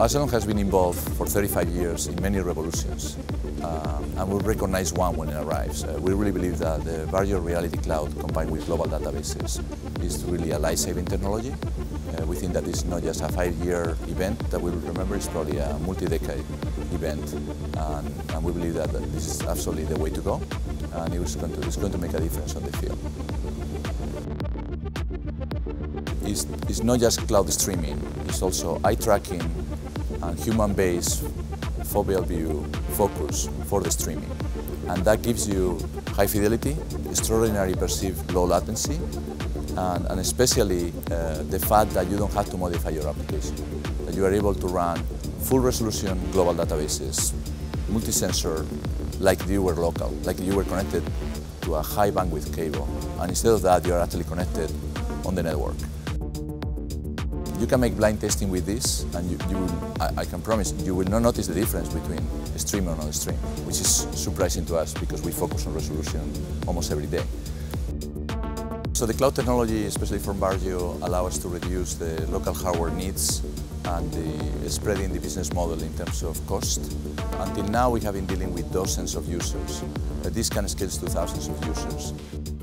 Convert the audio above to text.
Aechelon has been involved for 35 years in many revolutions, uh, and we recognize one when it arrives. Uh, we really believe that the virtual reality cloud combined with global databases is really a life-saving technology. Uh, we think that it's not just a five-year event that we will remember, it's probably a multi-decade event, and, and, we believe that this is absolutely the way to go, and it's going to, it's going to make a difference on the field. It's, it's not just cloud streaming, it's also eye tracking and human-based view focus for the streaming. And that gives you high fidelity, extraordinary perceived low latency, and, and especially uh, the fact that you don't have to modify your application. That you are able to run full resolution global databases, multi-sensor, like you were local, like you were connected to a high bandwidth cable. And instead of that, you are actually connected on the network. You can make blind testing with this, and you, you will, I, I, can promise you will not notice the difference between a stream and non-stream, which is surprising to us because we focus on resolution almost every day. So the cloud technology, especially from Varjo, allow us to reduce the local hardware needs and the spreading the business model in terms of cost. Until now, we have been dealing with dozens of users. Uh, this can scale to thousands of users.